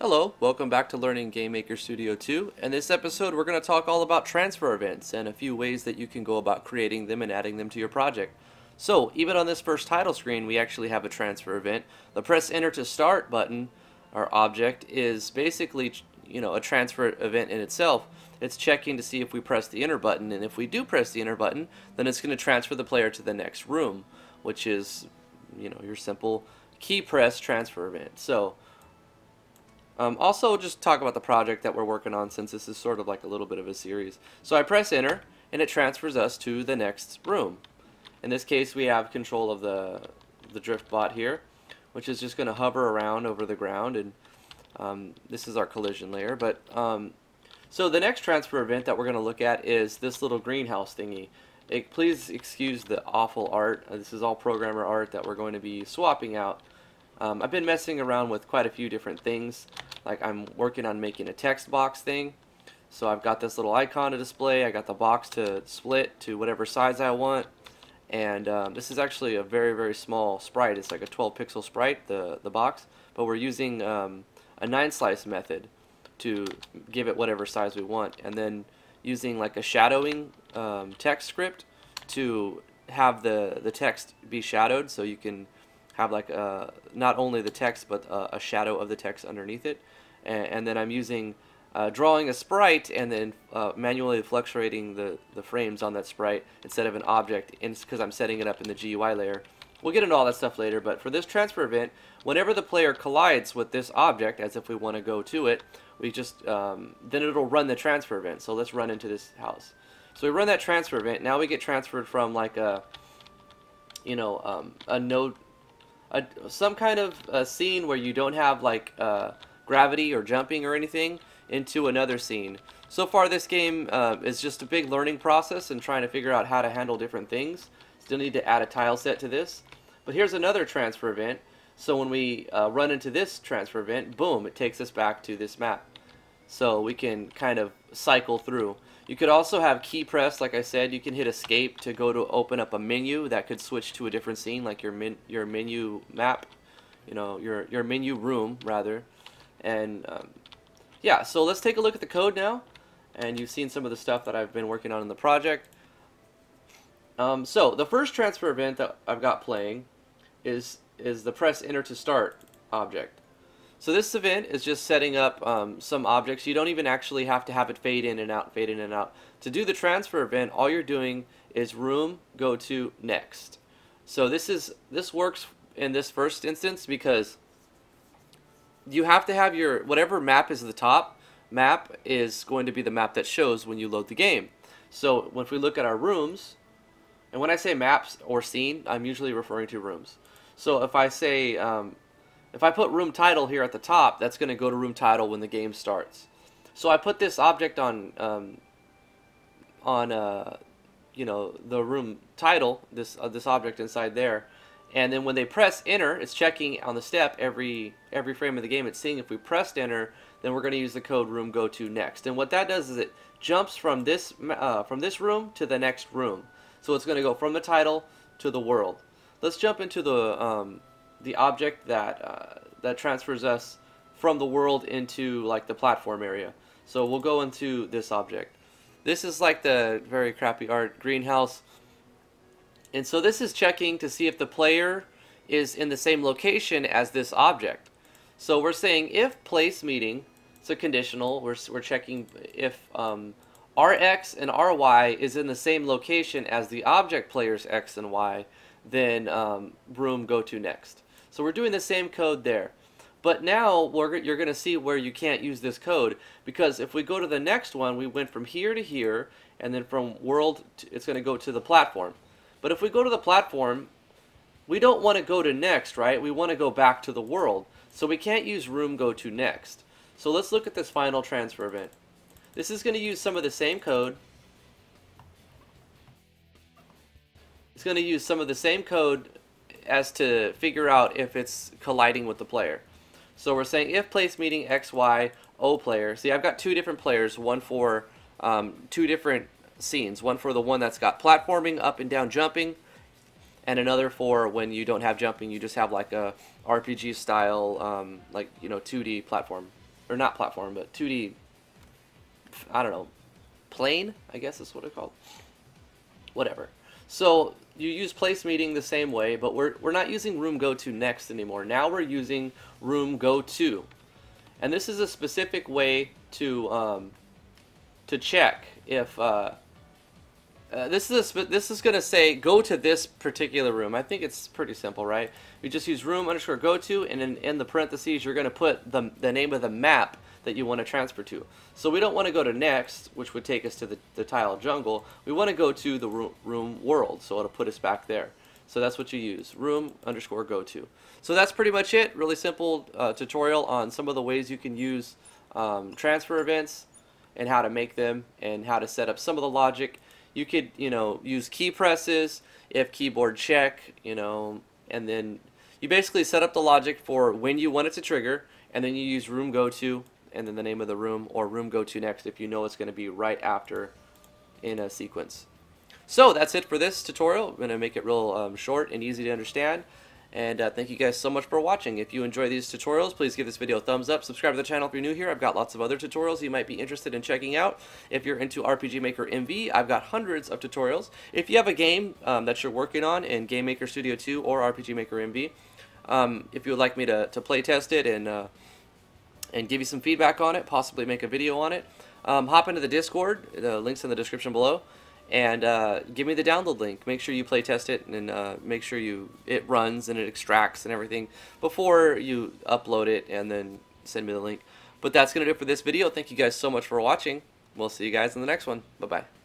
Hello, welcome back to Learning Game Maker Studio 2. In this episode, we're going to talk all about transfer events and a few ways that you can go about creating them and adding them to your project. So, even on this first title screen, we actually have a transfer event. The press enter to start button, our object, is basically, you know, a transfer event in itself. It's checking to see if we press the enter button, and if we do press the enter button, then it's going to transfer the player to the next room, which is, you know, your simple key press transfer event. So, um, also, just talk about the project that we're working on since this is sort of like a little bit of a series. So I press enter, and it transfers us to the next room. In this case, we have control of the, the drift bot here, which is just going to hover around over the ground, and um, this is our collision layer. But um, So the next transfer event that we're going to look at is this little greenhouse thingy. It, please excuse the awful art. Uh, this is all programmer art that we're going to be swapping out. Um, I've been messing around with quite a few different things. Like I'm working on making a text box thing. So I've got this little icon to display. I got the box to split to whatever size I want. And um, this is actually a very, very small sprite. It's like a 12 pixel sprite, the, the box. But we're using um, a 9 slice method to give it whatever size we want. And then using like a shadowing um, text script to have the, the text be shadowed so you can have like a, uh, not only the text but a, a shadow of the text underneath it and, and then I'm using uh, drawing a sprite and then uh, manually fluctuating the, the frames on that sprite instead of an object because I'm setting it up in the GUI layer. We'll get into all that stuff later, but for this transfer event, whenever the player collides with this object, as if we want to go to it, we just, um, then it'll run the transfer event. So let's run into this house. So we run that transfer event, now we get transferred from like a, you know, um, a node, a, some kind of a scene where you don't have like uh, gravity or jumping or anything into another scene. So far this game uh, is just a big learning process and trying to figure out how to handle different things. Still need to add a tile set to this. But here's another transfer event. So when we uh, run into this transfer event, boom, it takes us back to this map. So we can kind of cycle through. You could also have key press, like I said, you can hit escape to go to open up a menu that could switch to a different scene, like your min your menu map, you know, your your menu room rather. And um, yeah, so let's take a look at the code now. And you've seen some of the stuff that I've been working on in the project. Um, so the first transfer event that I've got playing is is the press enter to start object. So this event is just setting up um, some objects. You don't even actually have to have it fade in and out, fade in and out. To do the transfer event, all you're doing is room, go to next. So this is this works in this first instance because you have to have your whatever map is the top map is going to be the map that shows when you load the game. So if we look at our rooms, and when I say maps or scene, I'm usually referring to rooms. So if I say, um, if I put room title here at the top, that's going to go to room title when the game starts. So I put this object on, um, on, uh, you know, the room title, this uh, this object inside there, and then when they press enter, it's checking on the step every every frame of the game. It's seeing if we pressed enter, then we're going to use the code room go to next. And what that does is it jumps from this uh, from this room to the next room. So it's going to go from the title to the world. Let's jump into the um, the object that uh, that transfers us from the world into like the platform area. So we'll go into this object. This is like the very crappy art greenhouse and so this is checking to see if the player is in the same location as this object. So we're saying if place meeting, it's a conditional, we're, we're checking if um, Rx and Ry is in the same location as the object player's X and Y, then um, room go to next. So we're doing the same code there. But now you're going to see where you can't use this code because if we go to the next one, we went from here to here, and then from world, to, it's going to go to the platform. But if we go to the platform, we don't want to go to next, right? We want to go back to the world. So we can't use room go to next. So let's look at this final transfer event. This is going to use some of the same code. It's going to use some of the same code as to figure out if it's colliding with the player. So we're saying if place meeting X, Y, O player. See, I've got two different players, one for um, two different scenes. One for the one that's got platforming, up and down jumping, and another for when you don't have jumping, you just have like a RPG style, um, like you know, 2D platform or not platform, but 2D. I don't know, plane. I guess is what it's called. Whatever. So you use place meeting the same way, but we're we're not using room go to next anymore. Now we're using room go to, and this is a specific way to um, to check if. Uh, uh, this is a, this is gonna say go to this particular room. I think it's pretty simple, right? You just use room underscore go to, and in, in the parentheses you're gonna put the the name of the map that you want to transfer to. So we don't want to go to next, which would take us to the, the tile jungle. We want to go to the room, room world, so it'll put us back there. So that's what you use, room underscore go to. So that's pretty much it. Really simple uh, tutorial on some of the ways you can use um, transfer events and how to make them and how to set up some of the logic you could you know use key presses if keyboard check you know and then you basically set up the logic for when you want it to trigger and then you use room go to and then the name of the room or room go to next if you know it's going to be right after in a sequence so that's it for this tutorial I'm going to make it real um, short and easy to understand and uh, thank you guys so much for watching. If you enjoy these tutorials, please give this video a thumbs up. Subscribe to the channel if you're new here. I've got lots of other tutorials you might be interested in checking out. If you're into RPG Maker MV, I've got hundreds of tutorials. If you have a game um, that you're working on in Game Maker Studio 2 or RPG Maker MV, um, if you would like me to, to play test it and, uh, and give you some feedback on it, possibly make a video on it, um, hop into the Discord. The link's in the description below and uh, give me the download link. Make sure you play test it and uh, make sure you it runs and it extracts and everything before you upload it and then send me the link. But that's going to do it for this video. Thank you guys so much for watching. We'll see you guys in the next one. Bye-bye.